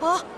啊？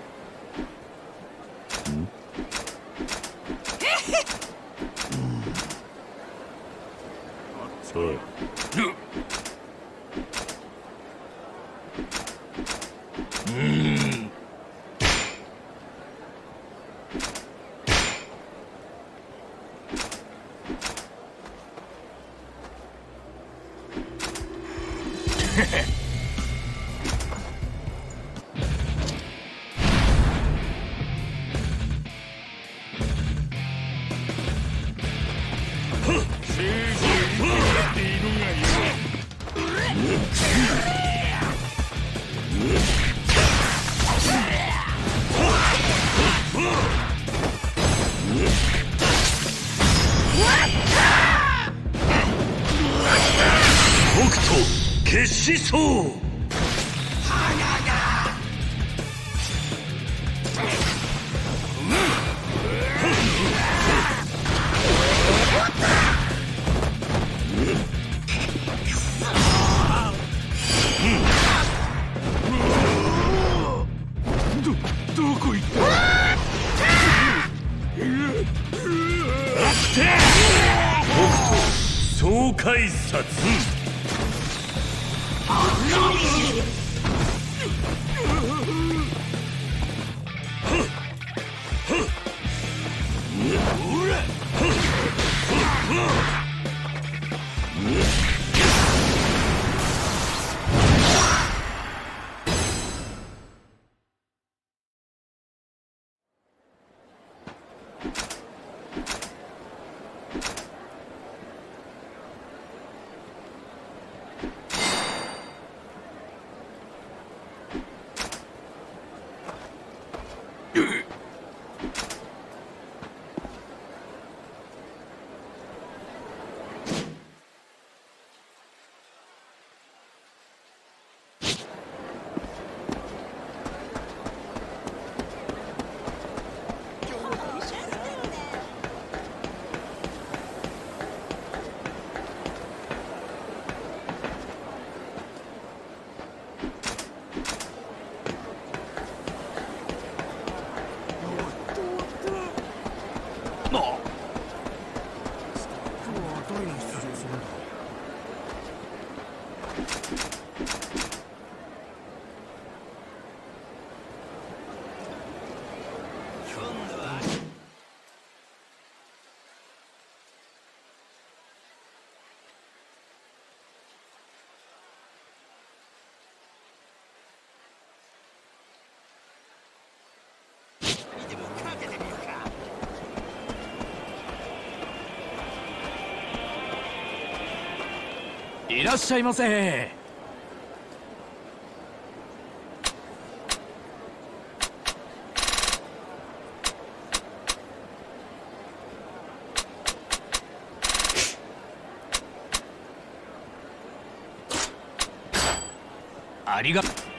Shisu! いらっしゃいませ。ありがとう。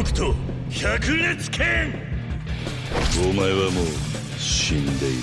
北斗百裂剣。お前はもう死んでいる。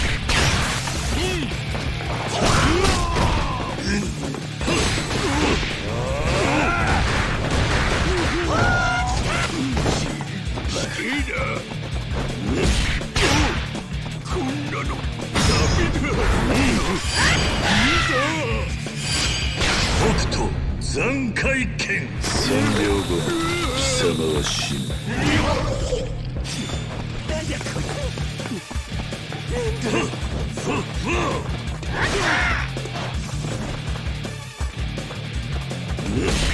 残骸剣3秒後貴様は死ぬ楽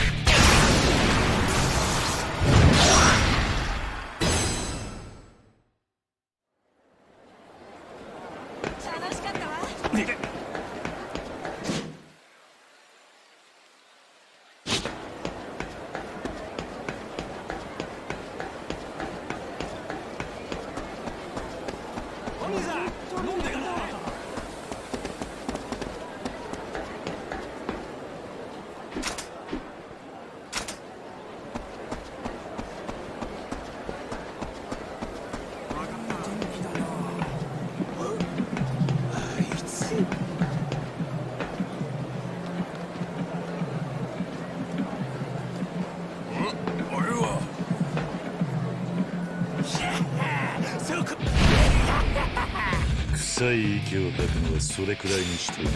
臭い息を吐くのはそれくらいにしておく。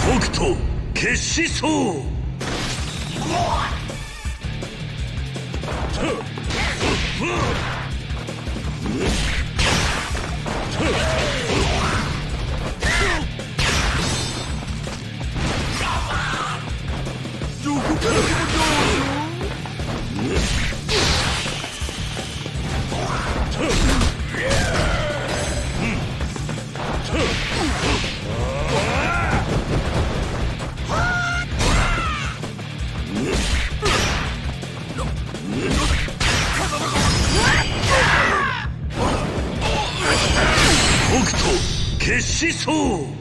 北斗決死そう決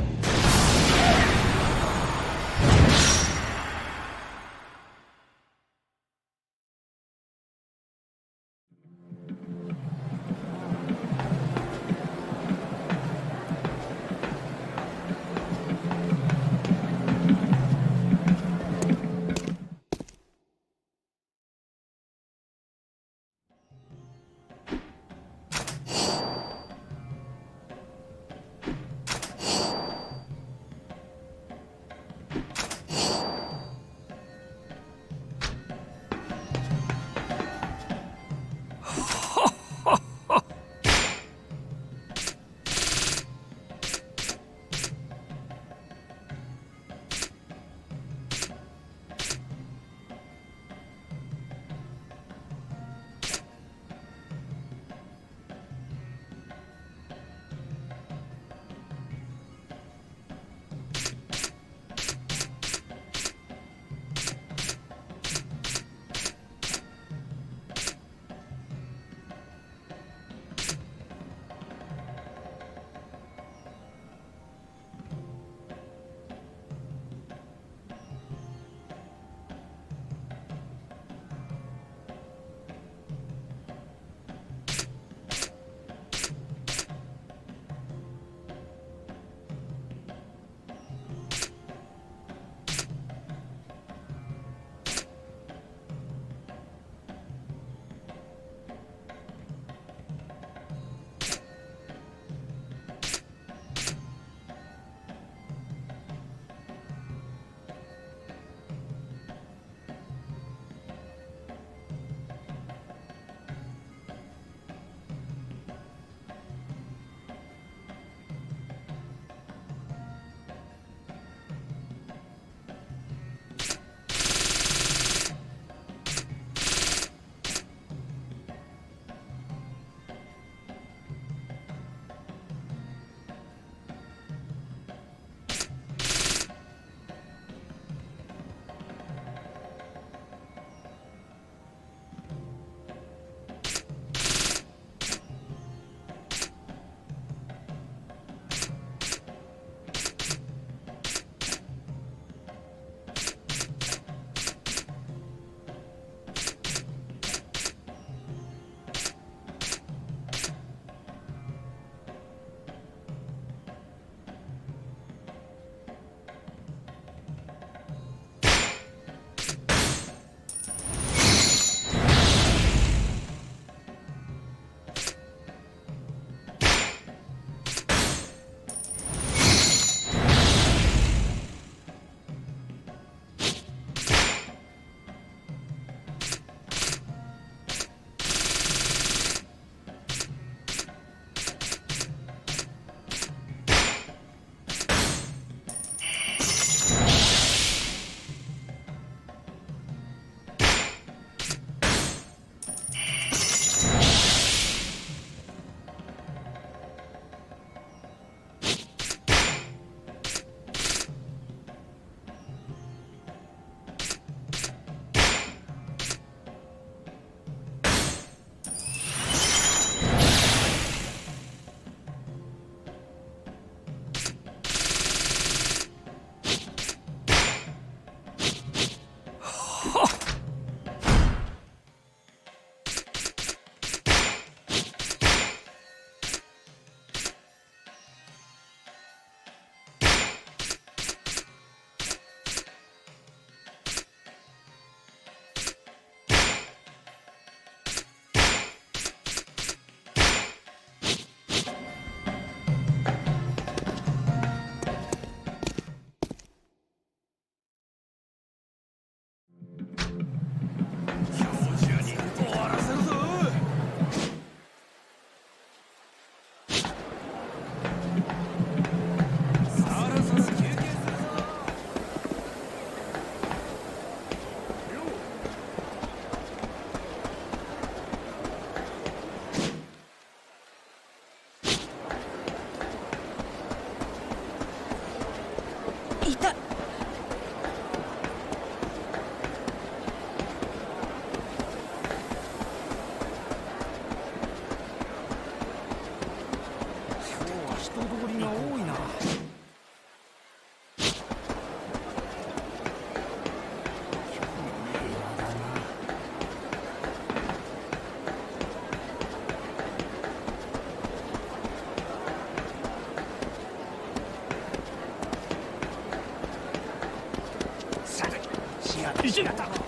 やった。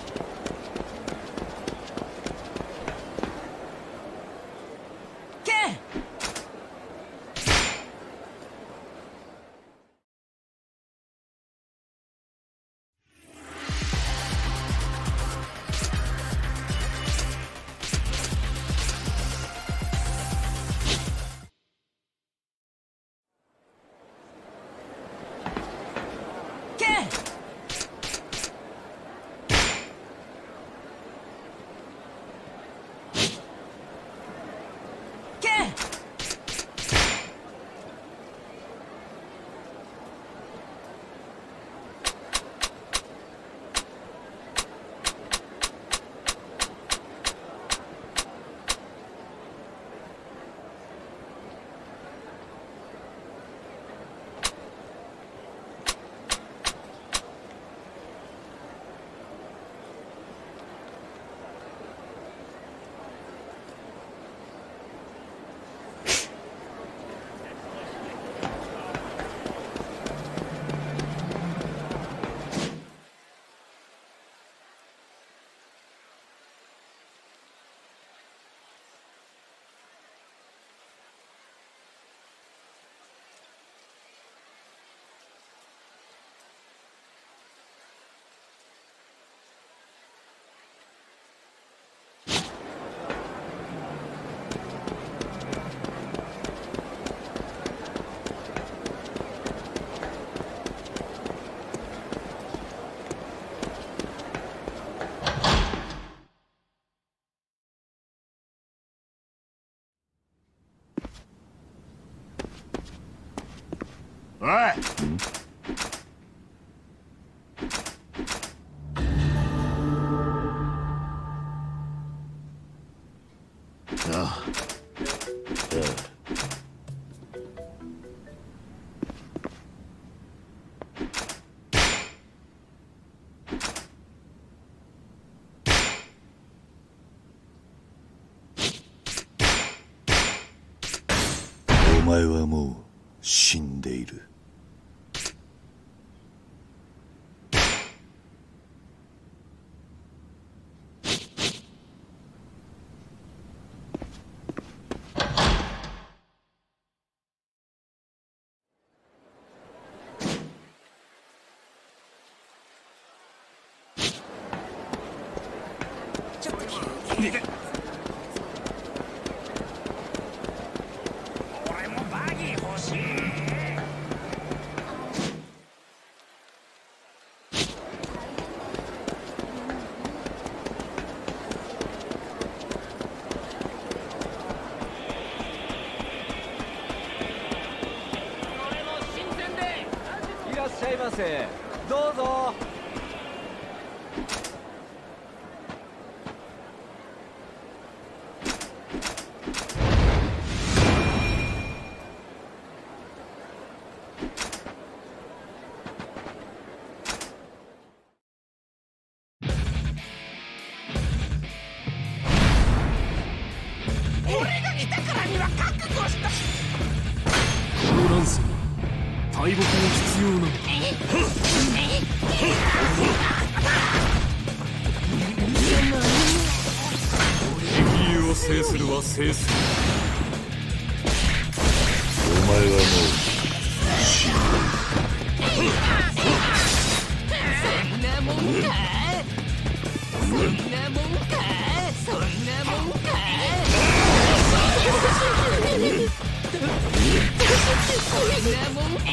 おいああお前はもう你去制する。お前はもう死んだ。そんなもんかそんなもんかそんなもんかそんなもんか